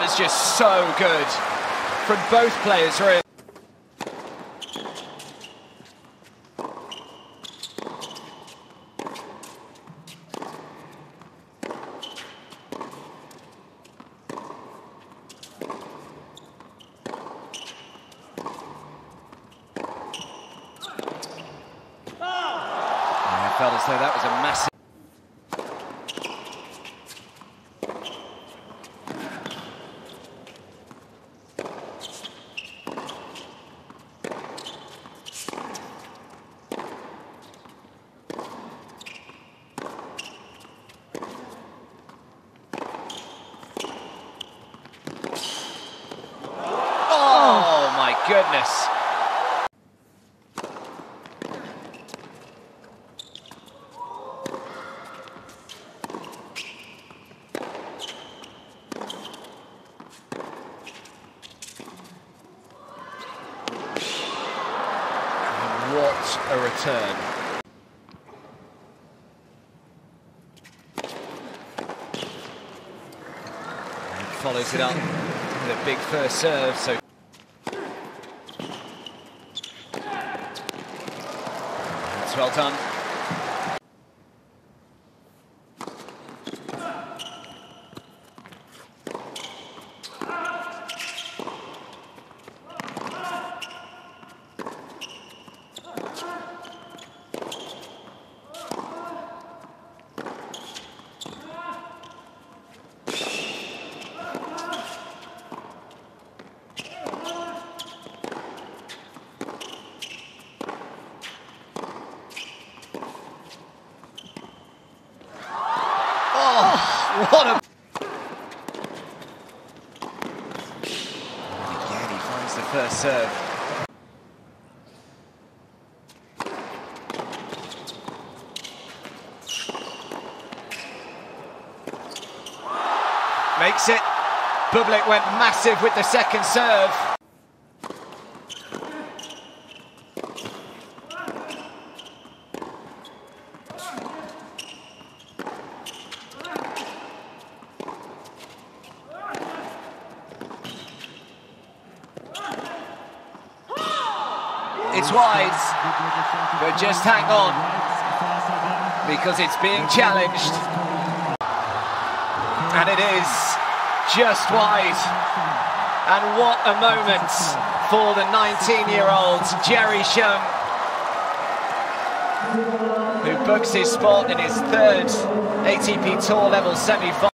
was just so good from both players, really. I felt as though that was a massive. Goodness. What a return. And follows it up with a big first serve, so It's well done. What a... Again, he finds the first serve. Makes it. Bublik went massive with the second serve. It's wide, but just hang on because it's being challenged. And it is just wide. And what a moment for the 19-year-old Jerry Shang, who books his spot in his third ATP Tour level semi-final.